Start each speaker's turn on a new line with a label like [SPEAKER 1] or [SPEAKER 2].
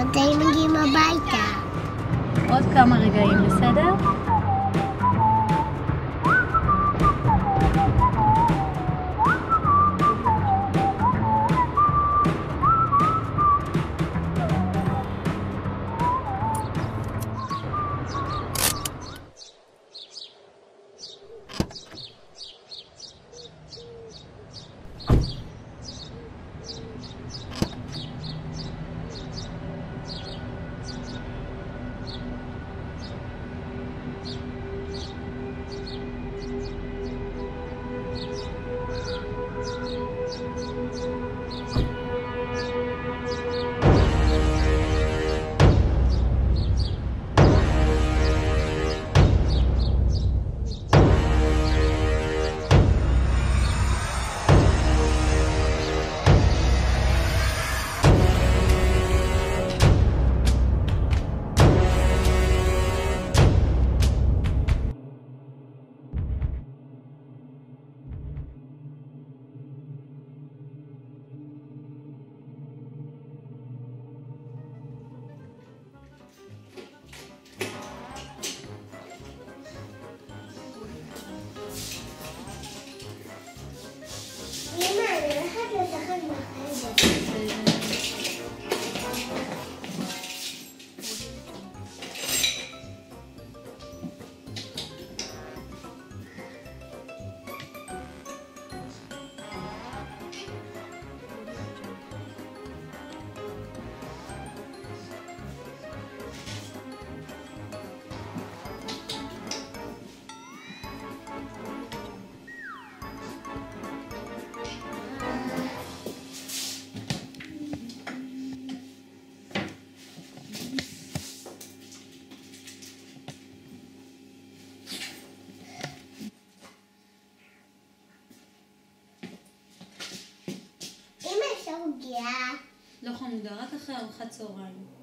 [SPEAKER 1] מתי מגיעים הביתה?
[SPEAKER 2] עוד כמה רגעים, בסדר? לא חמודה, רק אחרי ארוחת צהריים.